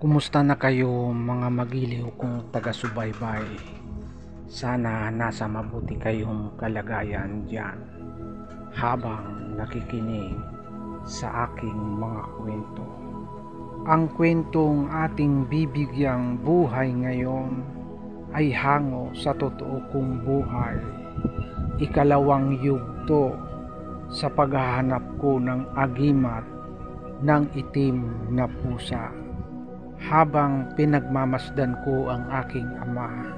Kumusta na kayo mga magiliw kong taga-subaybay? Sana nasa mabuti kayong kalagayan dyan habang nakikinig sa aking mga kwento. Ang kwentong ating bibigyang buhay ngayon ay hango sa totoo kong buhay. Ikalawang yugto sa paghahanap ko ng agimat ng itim na pusa habang pinagmamasdan ko ang aking ama.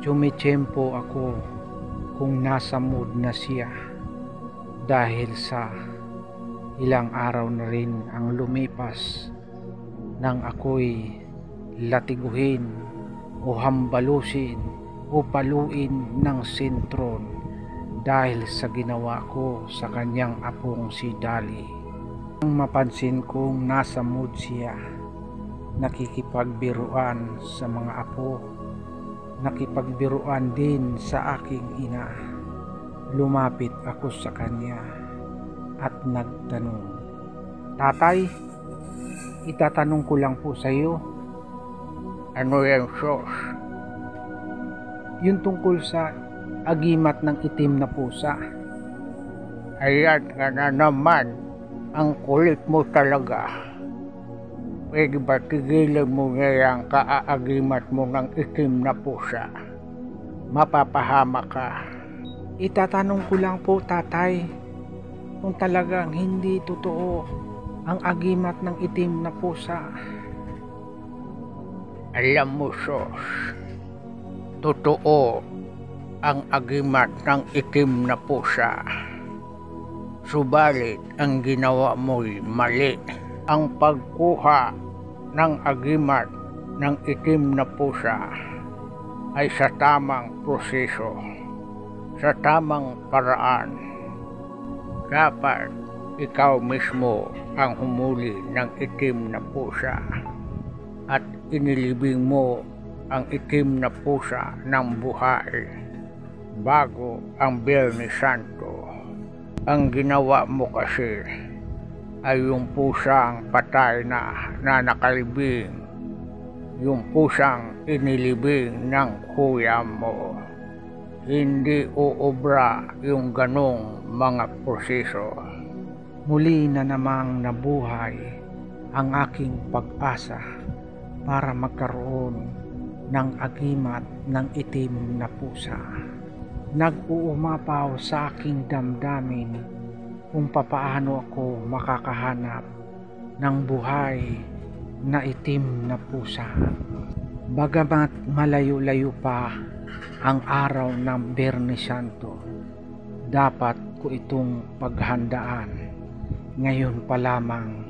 Tumitsempo ako kung nasa mood na siya dahil sa ilang araw na rin ang lumipas nang ako'y latiguhin o hambalusin o paluin ng sintron dahil sa ginawa ko sa kanyang apong si Dali. Nang mapansin kong nasa mood siya, nakikipagbiruan sa mga apo, nakipagbiruan din sa aking ina. Lumapit ako sa kanya at nagtanong, Tatay, itatanong ko lang po sa iyo. Ano yan, sos? Yung tungkol sa agimat ng itim na pusa. Ayan ka na naman. Ang kulit mo talaga. Pwede ba tigilan mo na yan kaaagimat mo ng itim na pusa? Mapapahama ka. Itatanong ko lang po, tatay, kung talagang hindi totoo ang agimat ng itim na pusa. Alam mo, sos, totoo ang agimat ng itim na pusa. Subalit ang ginawa mo'y mali. Ang pagkuha ng agimat ng itim na pusa ay sa tamang proseso, sa tamang paraan. Dapat ikaw mismo ang humuli ng itim na pusa at inilibing mo ang itim na pusa ng buhay bago ang Biyernes Santo. Ang ginawa mo kasi ay yung pusang patay na na nakalibing, yung pusang inilibing ng kuya mo. Hindi uobra yung ganong mga proseso. Muli na namang nabuhay ang aking pag-asa para magkaroon ng agimat ng itim na pusa. Nag-uumapaw sa aking damdamin kung papaano ako makakahanap ng buhay na itim na pusa. Bagamat malayo-layo pa ang araw ng Bernes Santo, dapat ko itong paghandaan. Ngayon pa lamang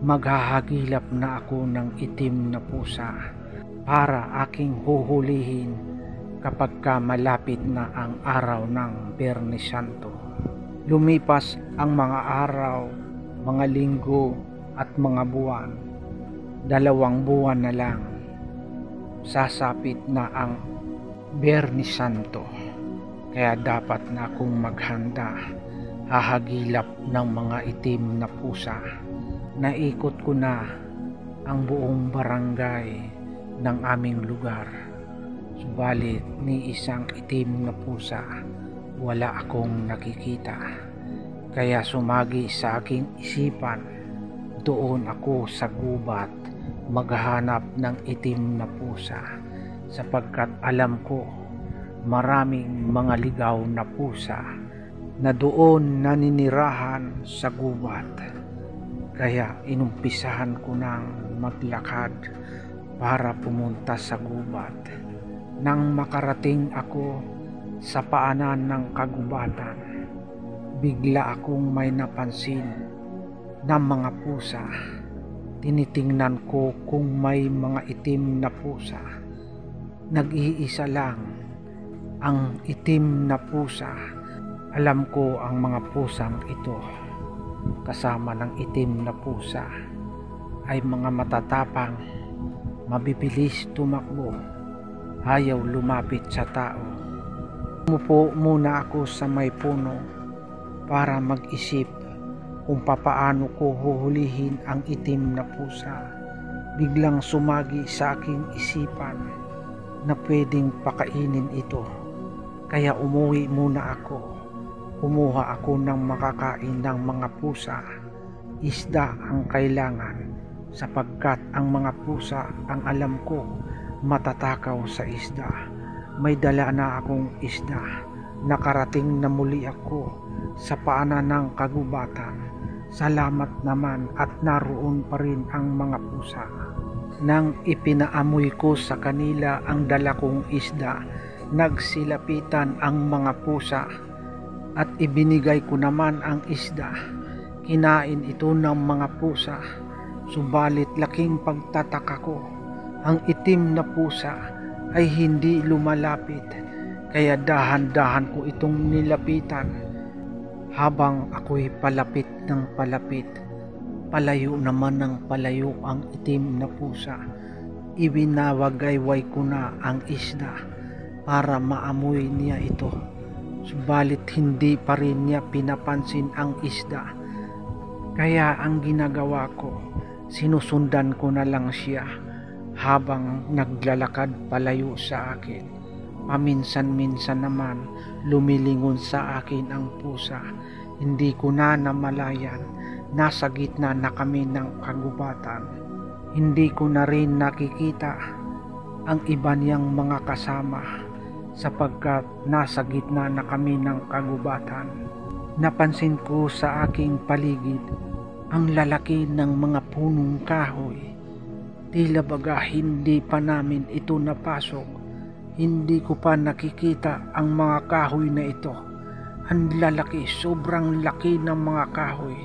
maghahagilap na ako ng itim na pusa para aking huhulihin kapag ka malapit na ang araw ng Bernes Santo. Lumipas ang mga araw, mga linggo at mga buwan. Dalawang buwan na lang. Sasapit na ang Bernes Santo. Kaya dapat na akong maghanda. Hahagilap ng mga itim na pusa. Naikot ko na ang buong barangay ng aming lugar Subalit ni isang itim na pusa wala akong nakikita. Kaya sumagi sa aking isipan doon ako sa gubat maghanap ng itim na pusa sapagkat alam ko maraming mga ligaw na pusa na doon naninirahan sa gubat. Kaya inumpisahan ko nang maglakad para pumunta sa gubat nang makarating ako sa paanan ng kagubatan, bigla akong may napansin na mga pusa. Tinitingnan ko kung may mga itim na pusa. Nag-iisa lang ang itim na pusa. Alam ko ang mga pusang ito kasama ng itim na pusa ay mga matatapang, mabibilis tumakbo ayaw lumapit sa tao. Umupo muna ako sa may puno para mag-isip kung papaano ko huhulihin ang itim na pusa. biglang sumagi sa aking isipan na pwedeng pakainin ito. Kaya umuwi muna ako. Kumuha ako ng makakain ng mga pusa. Isda ang kailangan sapagkat ang mga pusa ang alam ko matatakaw sa isda. May dala na akong isda. Nakarating na muli ako sa paanan ng kagubatan. Salamat naman at naroon pa rin ang mga pusa. Nang ipinaamoy ko sa kanila ang dala kong isda, nagsilapitan ang mga pusa at ibinigay ko naman ang isda. Kinain ito ng mga pusa, subalit laking pagtataka ko. Ang itim na pusa ay hindi lumalapit, kaya dahan-dahan ko itong nilapitan habang ako'y palapit ng palapit Palayo naman ng palayo ang itim na pusa. Ibinawagayway ko na ang isda para maamoy niya ito. Subalit hindi pa rin niya pinapansin ang isda. Kaya ang ginagawa ko, sinusundan ko na lang siya habang naglalakad palayo sa akin. Paminsan-minsan naman lumilingon sa akin ang pusa. Hindi ko na namalayan nasa gitna na kami ng kagubatan. Hindi ko na rin nakikita ang iba niyang mga kasama sapagkat nasa gitna na kami ng kagubatan. Napansin ko sa aking paligid ang lalaki ng mga punong kahoy. Tila baga hindi pa namin ito napasok. Hindi ko pa nakikita ang mga kahoy na ito. Ang lalaki, sobrang laki ng mga kahoy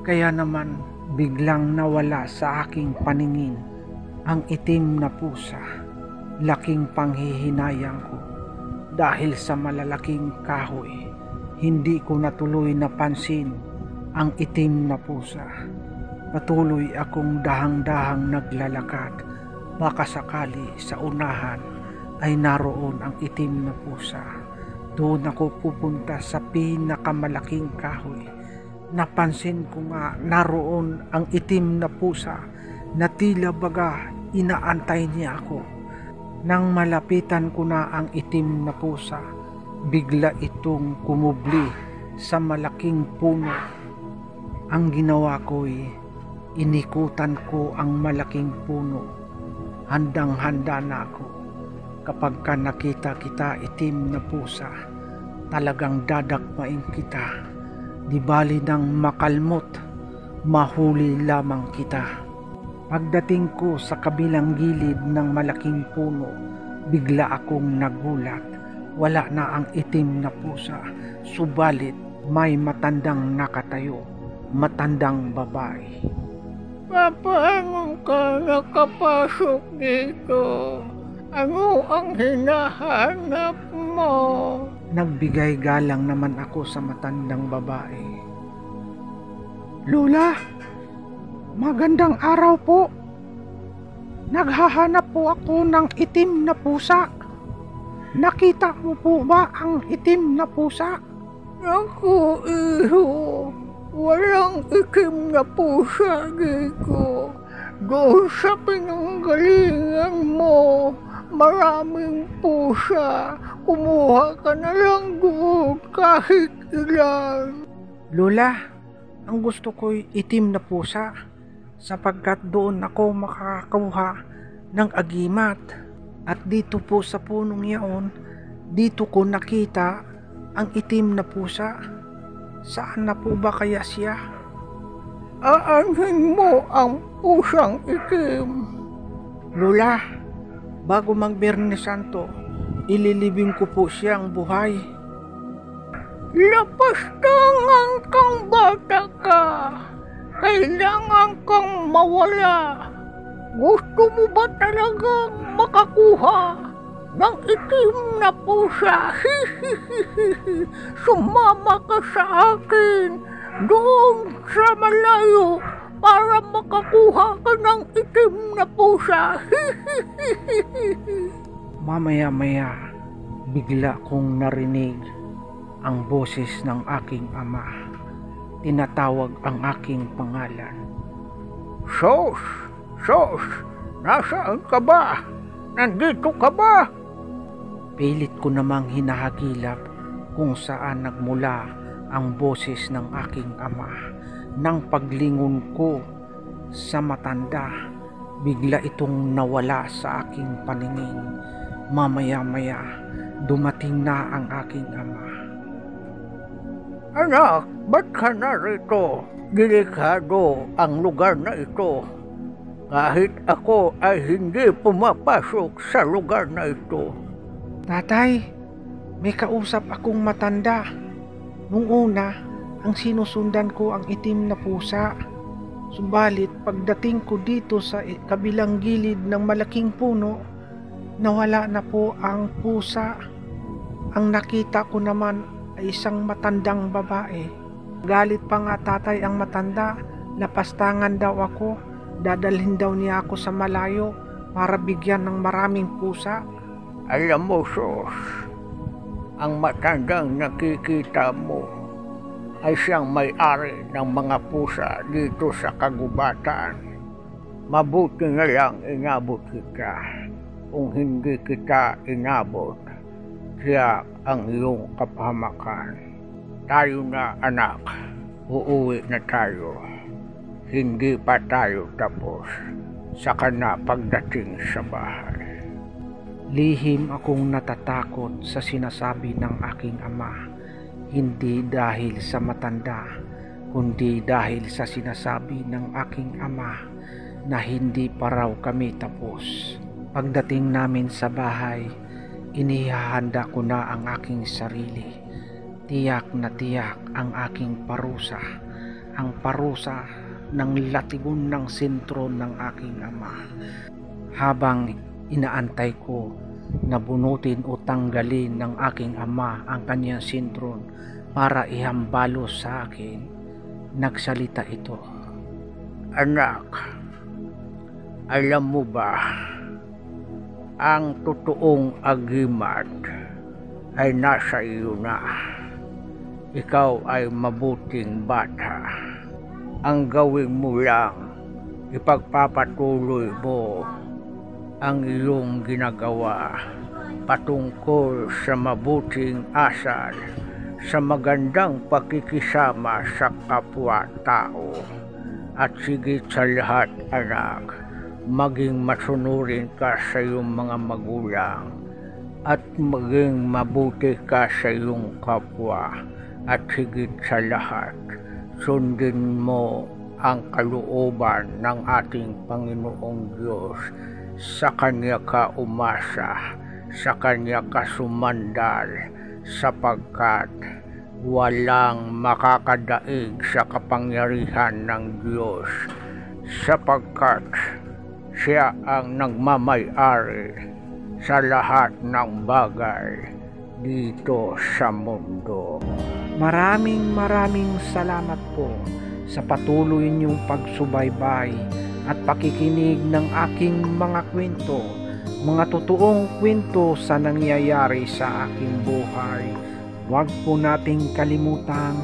kaya naman biglang nawala sa aking paningin ang itim na pusa. Laking panghihinayang ko dahil sa malalaking kahoy. Hindi ko natuloy napansin ang itim na pusa. Patuloy akong dahang-dahang naglalakad. Baka sakali sa unahan ay naroon ang itim na pusa. Doon ako pupunta sa pinakamalaking kahoy napansin ko nga naroon ang itim na pusa na tila baga inaantay niya ako. Nang malapitan ko na ang itim na pusa, bigla itong kumubli sa malaking puno. Ang ginawa ko'y inikutan ko ang malaking puno. Handang-handa na ako. Kapag ka nakita kita itim na pusa, talagang dadakmain kita Di bali nang makalmot, mahuli lamang kita. Pagdating ko sa kabilang gilid ng malaking puno, bigla akong nagulat. Wala na ang itim na pusa, subalit may matandang nakatayo, matandang babae. Paano ka nakapasok dito? Ano ang hinahanap mo? Nagbigay galang naman ako sa matandang babae. Lula, magandang araw po. Naghahanap po ako ng itim na pusa. Nakita mo po ba ang itim na pusa? Ako, iho. Walang itim na pusa dito. Doon sa pinanggalingan mo, maraming pusa. Kumuha ka na lang doon kahit ilan. Lola, ang gusto ko'y itim na pusa sapagkat doon ako makakakuha ng agimat. At dito po sa punong yaon, dito ko nakita ang itim na pusa. Saan na po ba kaya siya? Aanhin mo ang pusang itim. Lola, bago mag Santo, ililibing ko po siyang buhay. Lapastangan kang bata ka. Kailangan kang mawala. Gusto mo ba talagang makakuha ng itim na pusa? Sumama ka sa akin doon sa malayo para makakuha ka ng itim na pusa. Mamaya-maya, bigla kong narinig ang boses ng aking ama. Tinatawag ang aking pangalan. Sos, Sos, nasaan ka ba? Nandito ka ba? Pilit ko namang hinahagilap kung saan nagmula ang boses ng aking ama. Nang paglingon ko sa matanda, bigla itong nawala sa aking paningin. Mamaya-maya, dumating na ang aking ama. Anak, ba't ka narito? Delikado ang lugar na ito. Kahit ako ay hindi pumapasok sa lugar na ito. Tatay, may kausap akong matanda. Nung una, ang sinusundan ko ang itim na pusa. Subalit pagdating ko dito sa kabilang gilid ng malaking puno, nawala na po ang pusa. Ang nakita ko naman ay isang matandang babae. Galit pa nga tatay ang matanda, napastangan daw ako, dadalhin daw niya ako sa malayo para bigyan ng maraming pusa. Alam mo, Sos, ang matandang nakikita mo ay siyang may-ari ng mga pusa dito sa kagubatan. Mabuti na lang inabot kita. Kung hindi kita inabot, siya ang iyong kapahamakan. Tayo na anak, uuwi na tayo. Hindi pa tayo tapos. Saka na pagdating sa bahay. Lihim akong natatakot sa sinasabi ng aking ama. Hindi dahil sa matanda, kundi dahil sa sinasabi ng aking ama na hindi pa raw kami tapos. Pagdating namin sa bahay, inihahanda ko na ang aking sarili Tiyak na tiyak ang aking parusa, ang parusa ng latigon ng sentro ng aking ama. Habang inaantay ko na bunutin o tanggalin ng aking ama ang kanyang sintron para ihambalos sa akin, nagsalita ito. Anak, alam mo ba, ang totoong agimat ay nasa iyo na ikaw ay mabuting bata. Ang gawin mo lang, ipagpapatuloy mo ang iyong ginagawa patungkol sa mabuting asal sa magandang pakikisama sa kapwa-tao. At sigit sa lahat, anak, maging masunurin ka sa iyong mga magulang at maging mabuti ka sa iyong kapwa at higit sa lahat, sundin mo ang kalooban ng ating Panginoong Diyos. Sa Kanya ka umasa, sa Kanya ka sumandal, sapagkat walang makakadaig sa kapangyarihan ng Diyos, sapagkat siya ang nagmamay-ari sa lahat ng bagay dito sa mundo. Maraming maraming salamat po sa patuloy niyong pagsubaybay at pakikinig ng aking mga kwento, mga totoong kwento sa nangyayari sa aking buhay. Huwag po nating kalimutang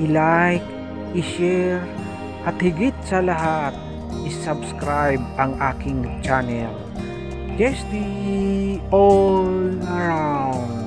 i-like, i-share, at higit sa lahat, i-subscribe ang aking channel. Just all around.